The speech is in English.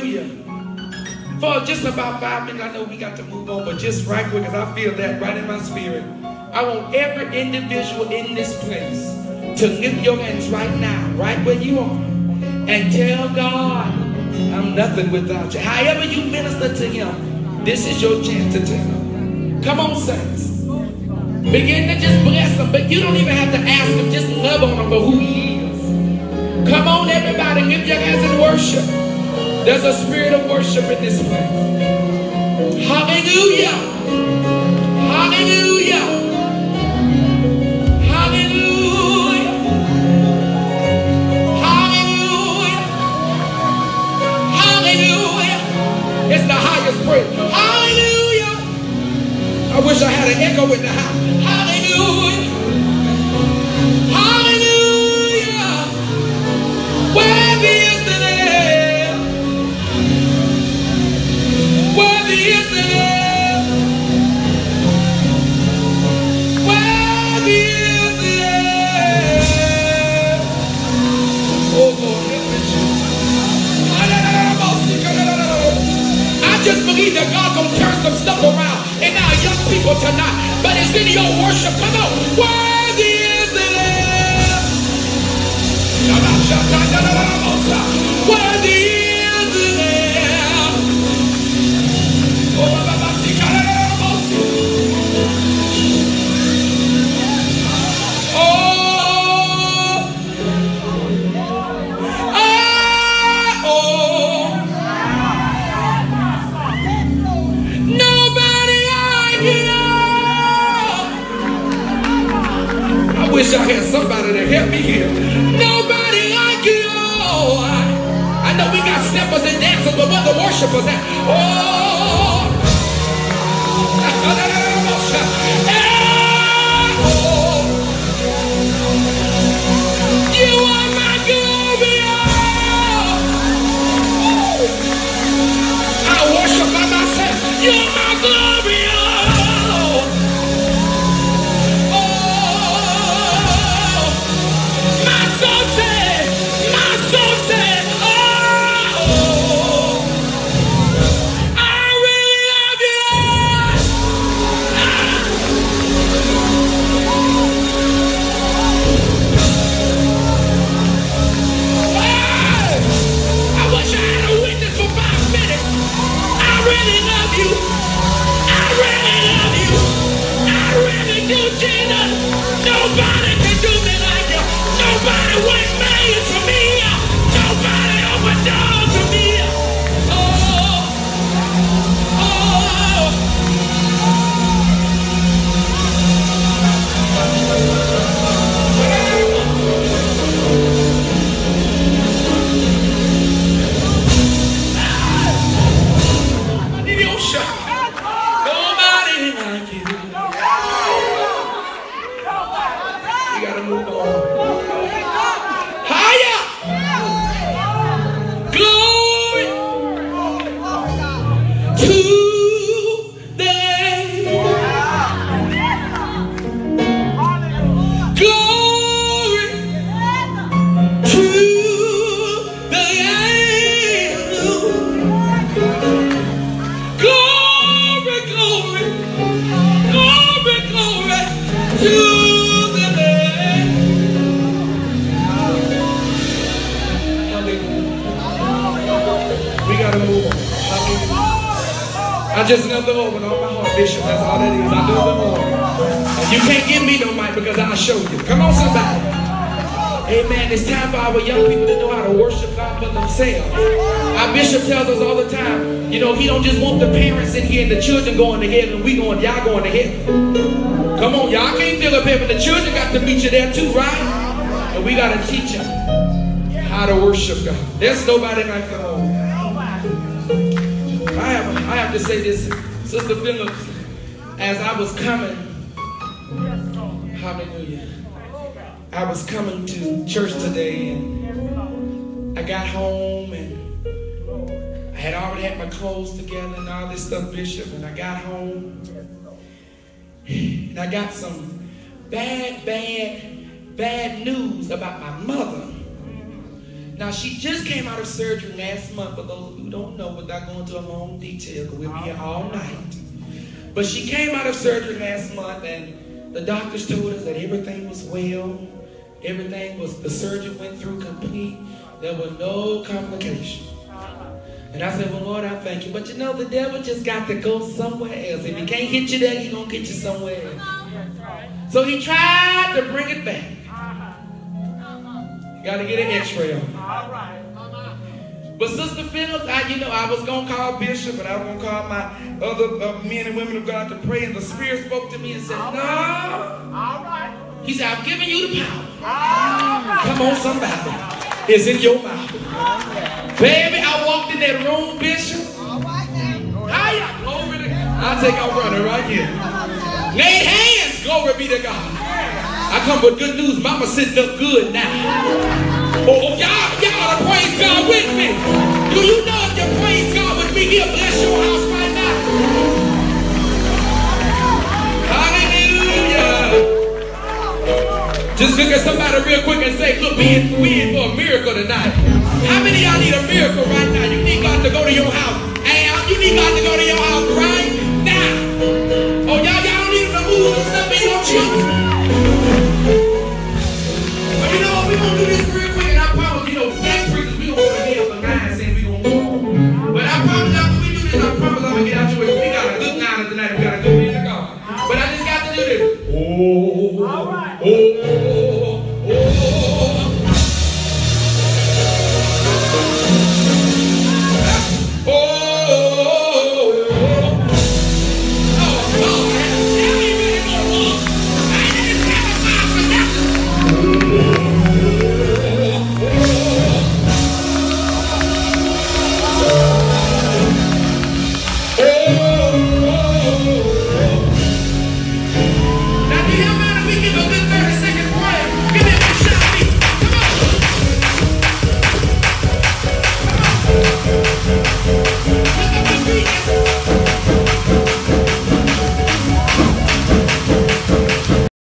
Hallelujah. For just about five minutes, I know we got to move on, but just right quick, because I feel that right in my spirit. I want every individual in this place to lift your hands right now, right where you are, and tell God, I'm nothing without you. However you minister to Him, this is your chance to tell Him. Come on, saints. Begin to just bless Him, but you don't even have to ask Him. Just love on Him for who He is. Come on, everybody, lift your hands and worship. There's a spirit of worship in this place. Hallelujah. Hallelujah. Hallelujah. Hallelujah. Hallelujah. It's the highest praise. Hallelujah. I wish I had an echo in the house. Hallelujah. Wish I had somebody to help me here. Nobody like you. I know we got steppers and dancers, but where the worshipers at? Oh. I just love the Lord with all my heart, Bishop. That's all that is. I love the Lord. And you can't give me no mic because I'll show you. Come on, somebody. Amen. It's time for our young people to know how to worship God for themselves. Our bishop tells us all the time, you know, he don't just want the parents in here and the children going to heaven and we going, y'all going to heaven. Come on, y'all can't fill up heaven. The children got to meet you there too, right? And we got to teach them how to worship God. There's nobody like the Lord. I have, I have to say this, Sister Phillips, as I was coming, hallelujah. I was coming to church today and I got home and I had already had my clothes together and all this stuff, Bishop, and I got home and I got some bad, bad, bad news about my mother. Now, she just came out of surgery last month. For those of you who don't know, without going into a long detail, because we'll be here all night. But she came out of surgery last month, and the doctors told us that everything was well. Everything was, the surgery went through complete. There were no complications. Uh-huh. And I said, well, Lord, I thank you. But you know, the devil just got to go somewhere else. If he can't hit you there, he's going to get you somewhere else. So he tried to bring it back. You got to get an x-ray on All right. But Sister Phillips, I, you know, I was going to call Bishop, but I was going to call my other uh, men and women of God to pray. And the Spirit spoke to me and said, All no. All right. He said, I've given you the power. Right. Come on, somebody. It's in your mouth. Baby, I walked in that room, Bishop. All right now. Hiya, glory to God. I'll take off running right here. Lay hands, glory be to God. I come with good news. Mama sitting up good now. Oh, oh y'all, y'all to praise God with me. Do you know if you praise God with me, he'll bless your house right now? Hallelujah. Just look at somebody real quick and say, look, we in, we in for a miracle tonight. How many of y'all need a miracle right now? You need God to go to your house. Hey, you need God to go to your house